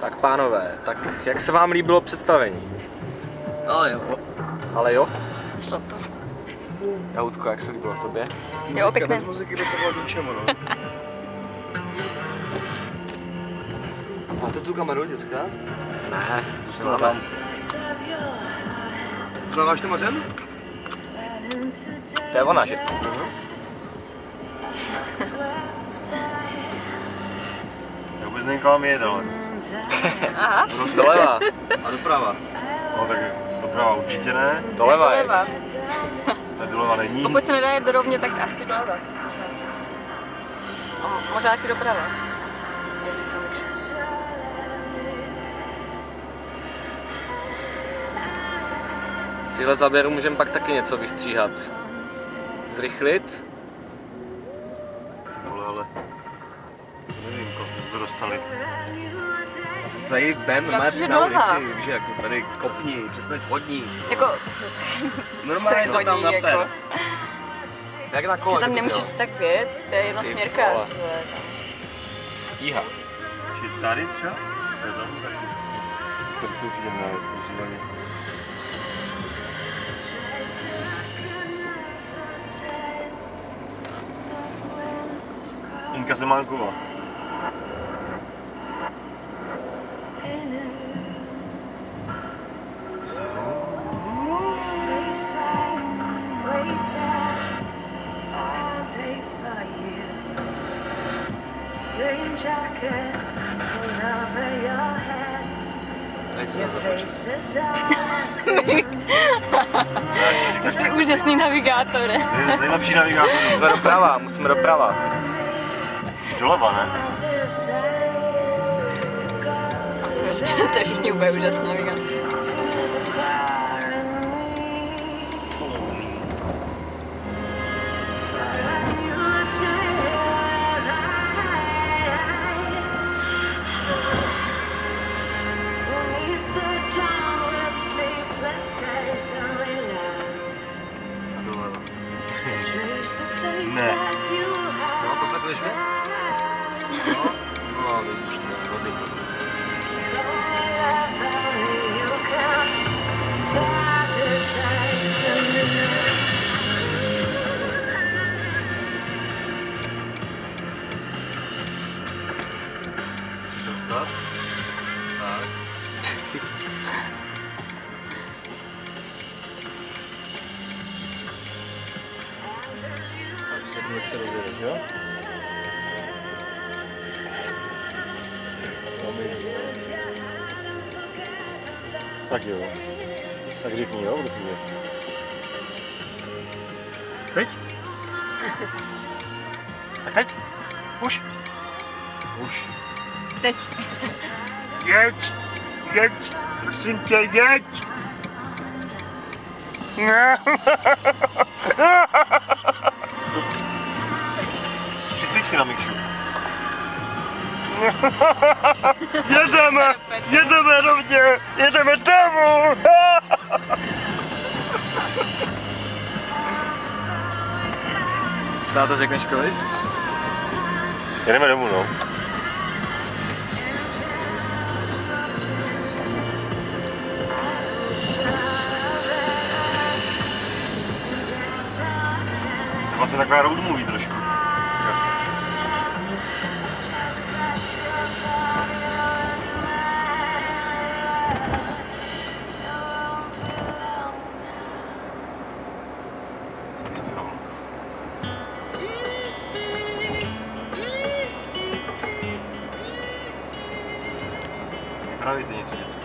Tak pánové, tak jak se vám líbilo představení? Ale jo. Ale jo? Šlo to. Jautko, jak se líbilo tobě? Jo, pěkné. Bez muziky by to bylo ničemu, no. Máte tu kameru, děcka? Ne, Zůstala tam. Znáváš to Mařen? to je ona, že? Já vůbec nevím, kam je, ale. Aha, Doleva, A doprava. No tak doprava určitě ne, doleva je. doleva. tady doleva není. Pokud se nedá jet do rovně, tak asi doleva. A možná taky doprava. Z těchto záběrů můžeme pak taky něco vystříhat. Zrychlit? Vole, ale to dostali. Tady ven, má že na ulici, víš jak, tady kopni, přesně chodní. Jako, Normálně to tam na jako. Jak na kole. že tam nemůžeš tak vět, to je jedna Ty směrka. vole. To je- Stíha. Či tady třeba? To je tam taky. Tady se určitě neužívají. Inka Zemánková. Rain jacket pulled over your head. Your face is Ty jsi úžasný navigátor. To je nejlepší navigátor. Musíme doprava, musíme doprava. Doleva, ne? Jste všichni úplně úžasní navigátor. Nie. No, posakaliśmy? No, no widzisz, to ładnie. A když tak jak se rozjede, jo? Tak jo. Tak řekni jo, prosím tě. Teď? Tak teď? Už? Už. Teď. Jeď, si na mikšu. Jedeme, jedeme rovně, jedeme domů. Co na to řekneš, Kolis? Jedeme domů, no. To je vlastně taková road movie trošku. Vyprávějte něco, děcka.